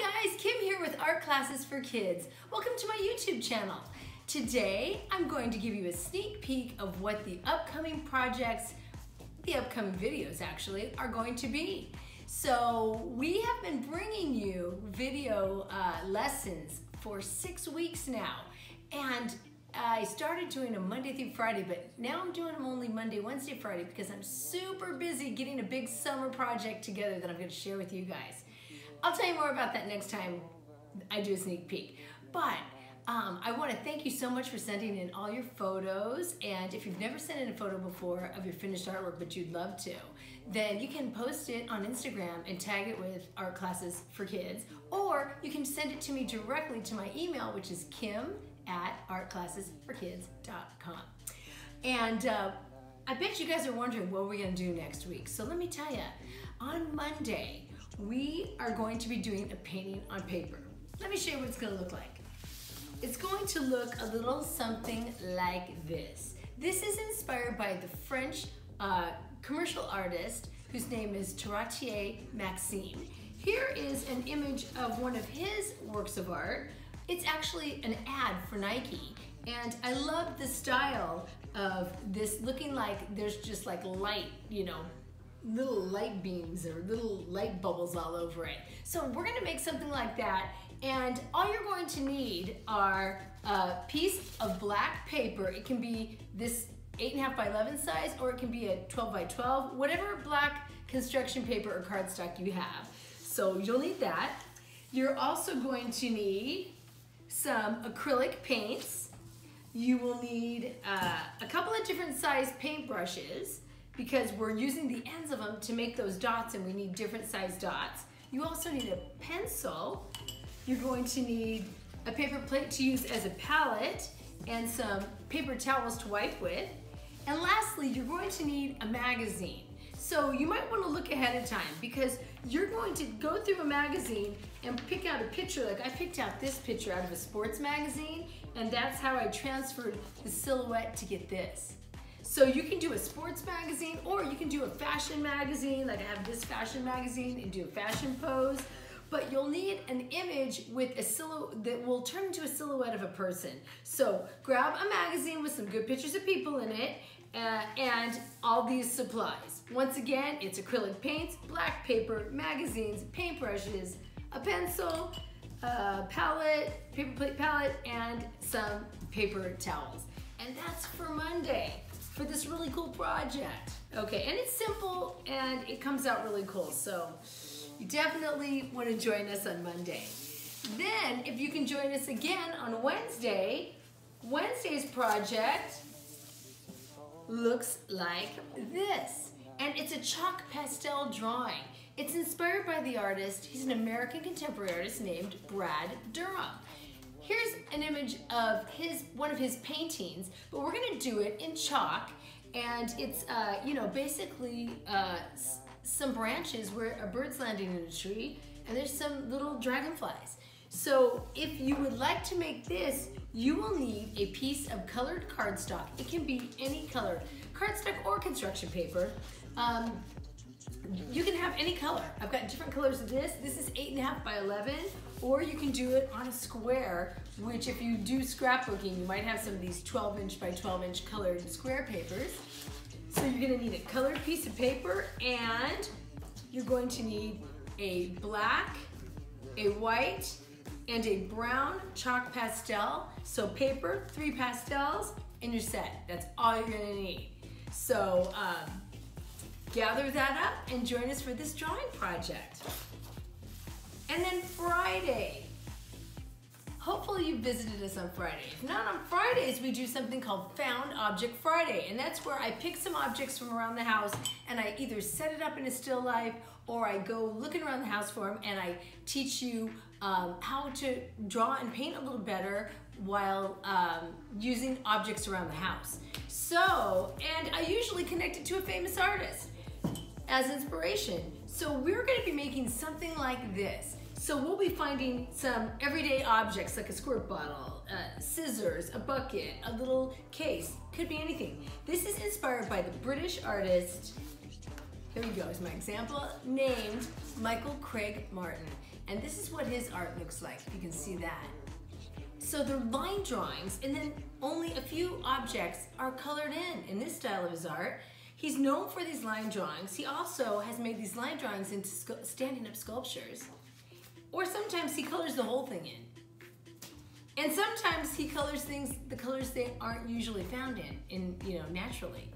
Guys, Kim here with Art Classes for Kids. Welcome to my YouTube channel. Today, I'm going to give you a sneak peek of what the upcoming projects, the upcoming videos actually, are going to be. So we have been bringing you video uh, lessons for six weeks now. And I started doing them Monday through Friday, but now I'm doing them only Monday, Wednesday, Friday because I'm super busy getting a big summer project together that I'm gonna share with you guys. I'll tell you more about that next time I do a sneak peek. But um, I want to thank you so much for sending in all your photos. And if you've never sent in a photo before of your finished artwork, but you'd love to, then you can post it on Instagram and tag it with Art Classes for Kids. Or you can send it to me directly to my email, which is kim at artclassesforkids.com. And uh, I bet you guys are wondering what we're going to do next week. So let me tell you, on Monday, we are going to be doing a painting on paper. Let me show you what it's to look like. It's going to look a little something like this. This is inspired by the French uh, commercial artist whose name is Toutatier Maxime. Here is an image of one of his works of art. It's actually an ad for Nike. And I love the style of this looking like there's just like light, you know, little light beams or little light bubbles all over it. So we're gonna make something like that and all you're going to need are a piece of black paper. It can be this 8.5 by 11 size or it can be a 12 by 12, whatever black construction paper or cardstock you have. So you'll need that. You're also going to need some acrylic paints. You will need uh, a couple of different size paintbrushes because we're using the ends of them to make those dots and we need different size dots. You also need a pencil. You're going to need a paper plate to use as a palette and some paper towels to wipe with. And lastly, you're going to need a magazine. So you might want to look ahead of time because you're going to go through a magazine and pick out a picture. Like I picked out this picture out of a sports magazine and that's how I transferred the silhouette to get this. So you can do a sports magazine or you can do a fashion magazine, like I have this fashion magazine and do a fashion pose. But you'll need an image with a silhouette that will turn into a silhouette of a person. So grab a magazine with some good pictures of people in it uh, and all these supplies. Once again, it's acrylic paints, black paper, magazines, paintbrushes, a pencil, a palette, paper plate palette, and some paper towels. And that's for Monday for this really cool project. Okay, and it's simple and it comes out really cool. So you definitely want to join us on Monday. Then, if you can join us again on Wednesday, Wednesday's project looks like this. And it's a chalk pastel drawing. It's inspired by the artist, he's an American contemporary artist named Brad Durham. Here's an image of his one of his paintings, but we're gonna do it in chalk, and it's uh, you know basically uh, some branches where a bird's landing in a tree, and there's some little dragonflies. So if you would like to make this, you will need a piece of colored cardstock. It can be any color, cardstock or construction paper. Um, you can have any color. I've got different colors of this. This is eight and a half by 11, or you can do it on a square, which if you do scrapbooking, you might have some of these 12 inch by 12 inch colored square papers. So you're gonna need a colored piece of paper and you're going to need a black, a white, and a brown chalk pastel. So paper, three pastels, and you're set. That's all you're gonna need. So um, gather that up and join us for this drawing project. And then Friday, hopefully you visited us on Friday. If not on Fridays, we do something called Found Object Friday. And that's where I pick some objects from around the house and I either set it up in a still life or I go looking around the house for them and I teach you um, how to draw and paint a little better while um, using objects around the house. So, and I usually connect it to a famous artist as inspiration. So we're gonna be making something like this. So we'll be finding some everyday objects like a squirt bottle, uh, scissors, a bucket, a little case, could be anything. This is inspired by the British artist Here we go, is my example named Michael Craig Martin. And this is what his art looks like, you can see that. So they're line drawings and then only a few objects are colored in, in this style of his art. He's known for these line drawings. He also has made these line drawings into standing up sculptures. Or sometimes he colors the whole thing in. And sometimes he colors things, the colors they aren't usually found in, in you know, naturally.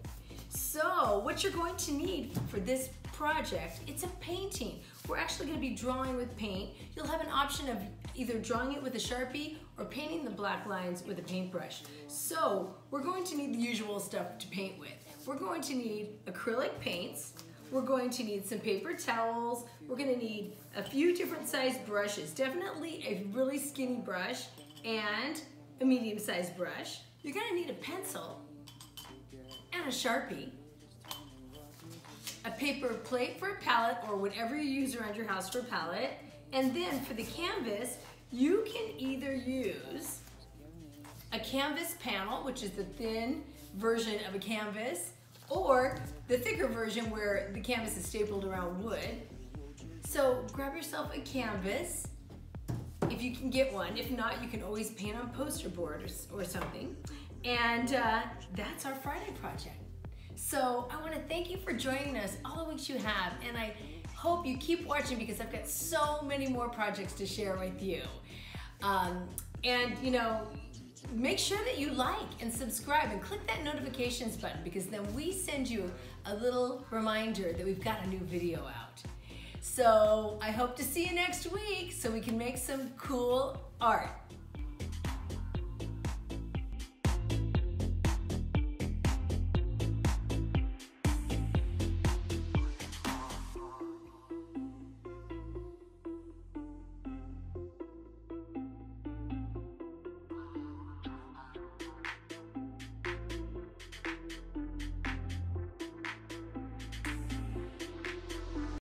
So what you're going to need for this project, it's a painting. We're actually gonna be drawing with paint. You'll have an option of either drawing it with a Sharpie or painting the black lines with a paintbrush. So we're going to need the usual stuff to paint with. We're going to need acrylic paints, we're going to need some paper towels, we're gonna need a few different sized brushes, definitely a really skinny brush and a medium sized brush. You're gonna need a pencil and a Sharpie, a paper plate for a palette or whatever you use around your house for a palette, and then for the canvas, you can either use a canvas panel, which is the thin version of a canvas, or the thicker version where the canvas is stapled around wood. So grab yourself a canvas, if you can get one. If not, you can always paint on poster board or, or something. And uh, that's our Friday project. So I wanna thank you for joining us all the weeks you have, and I hope you keep watching because I've got so many more projects to share with you. Um, and you know, make sure that you like and subscribe and click that notifications button because then we send you a little reminder that we've got a new video out. So I hope to see you next week so we can make some cool art.